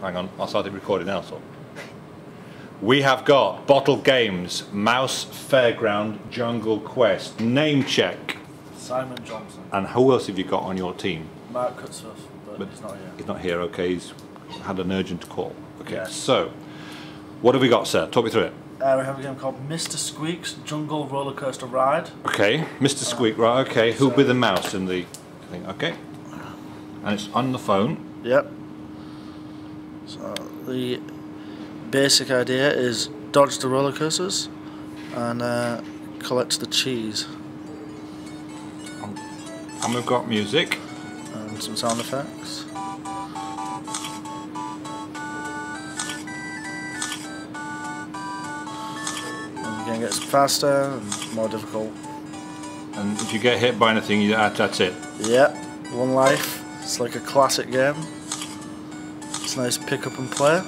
hang on, I'll start it recording now. So. We have got Bottled Games, Mouse Fairground, Jungle Quest, Name Check. Simon Johnson. And who else have you got on your team? Mark Cutsworth, but, But- he's not here. He's not here, okay, he's had an urgent call. Okay, Yeah. so, what have we got, sir? Talk me through it. Uh, we have a game called Mr. Squeak's Jungle Roller Coaster Ride. Okay, Mr. Squeak, right, okay. Who'll be the mouse in the thing? Okay. And it's on the phone. Yep. So the basic idea is dodge the roller coasters and uh, collect the cheese And we've got music. and some sound effects. And the game gets faster and more difficult. And if you get hit by anything, that, that's it. Yep, one life. It's like a classic game. It's nice pick up and play.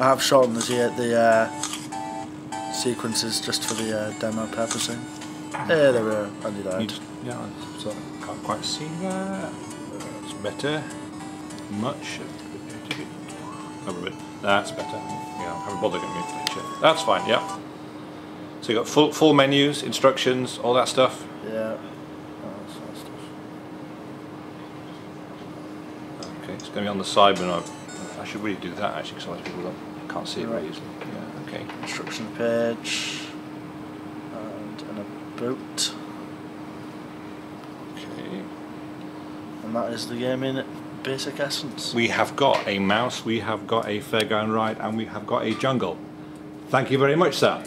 I have shortened the the uh, sequences just for the uh, demo purposing. Yeah, there we are. I you that. yeah, so can't quite see that. That's better. Much. Over a bit. That's better. Yeah, I haven't bothered getting me it. That's fine, yeah. So you got full full menus, instructions, all that stuff. Yeah. Oh, that's nice stuff. Okay, it's going to be on the side, but no, I should really do that actually, because otherwise people don't, can't see it very easily. Yeah, okay. Instruction page. And, and a boot. Okay. And that is the game in basic essence. We have got a mouse, we have got a fairground ride, and we have got a jungle. Thank you very much, sir.